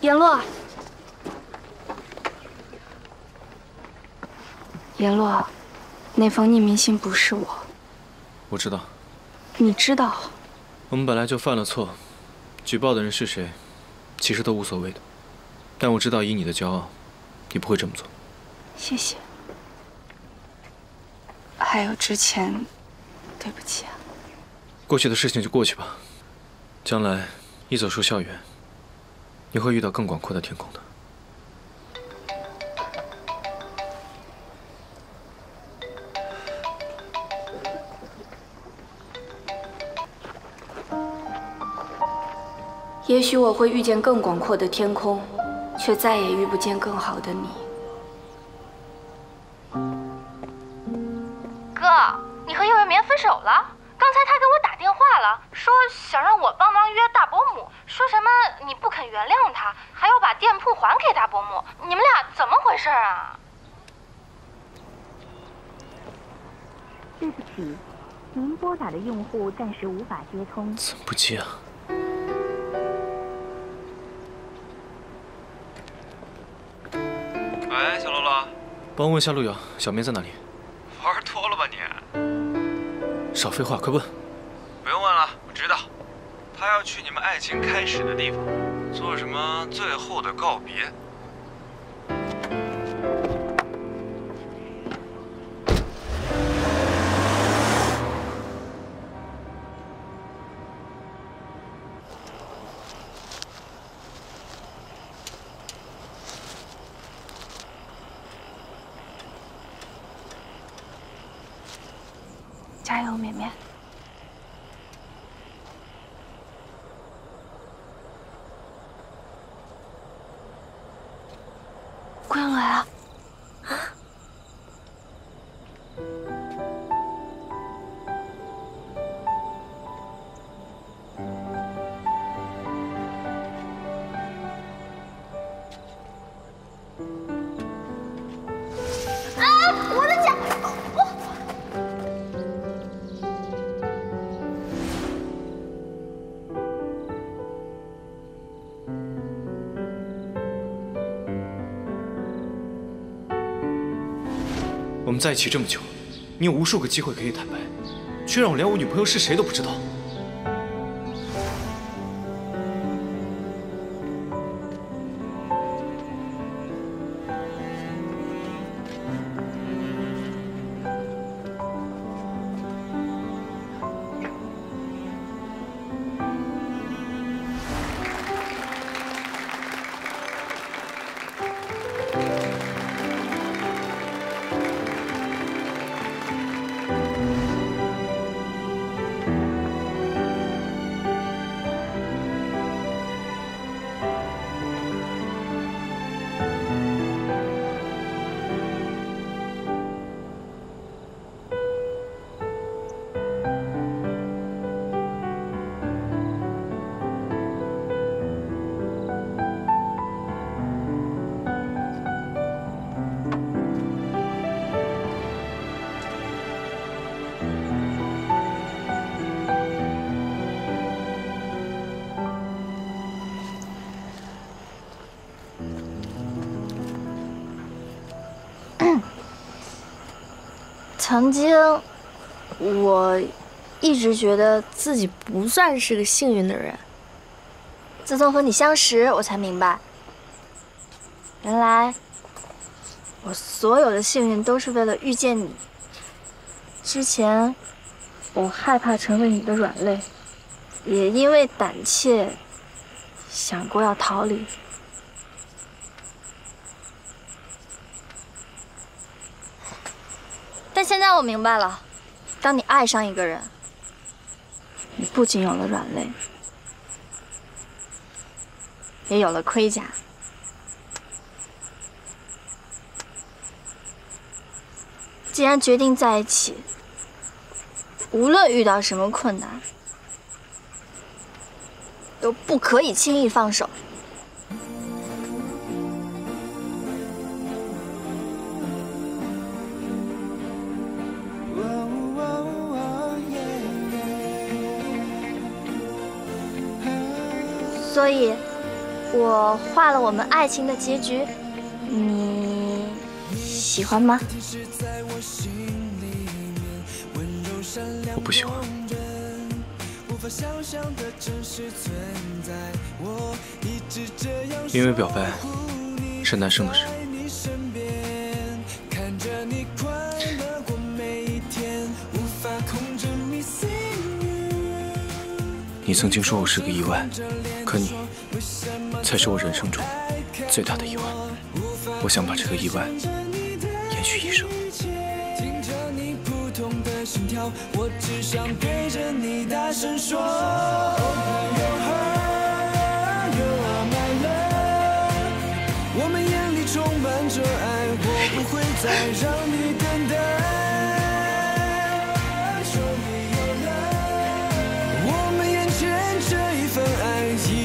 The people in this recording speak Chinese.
颜洛，颜洛，那封匿名信不是我。我知道。你知道？我们本来就犯了错，举报的人是谁，其实都无所谓的。但我知道，以你的骄傲，你不会这么做。谢谢。还有之前，对不起啊。过去的事情就过去吧，将来一走出校园，你会遇到更广阔的天空的。也许我会遇见更广阔的天空，却再也遇不见更好的你。哥，你和叶未眠分手了？刚才他给我打电话了，说想让我帮忙约大伯母，说什么你不肯原谅他，还要把店铺还给大伯母。你们俩怎么回事啊？对不起，您拨打的用户暂时无法接通。怎么不接啊？喂，小洛洛，帮我问下陆遥，小梅在哪里？玩脱了吧你？少废话，快问！不用问了，我知道，他要去你们爱情开始的地方，做什么最后的告别。加油，绵绵！我们在一起这么久，你有无数个机会可以坦白，却让我连我女朋友是谁都不知道。曾经，我一直觉得自己不算是个幸运的人。自从和你相识，我才明白，原来我所有的幸运都是为了遇见你。之前，我害怕成为你的软肋，也因为胆怯，想过要逃离。现在我明白了，当你爱上一个人，你不仅有了软肋，也有了盔甲。既然决定在一起，无论遇到什么困难，都不可以轻易放手。所以，我画了我们爱情的结局，你喜欢吗？我不喜欢。因为表白是男生的事。你曾经说我是个意外，可你才是我人生中最大的意外。我想把这个意外延续一生。我们眼里充满着爱，我不会再让。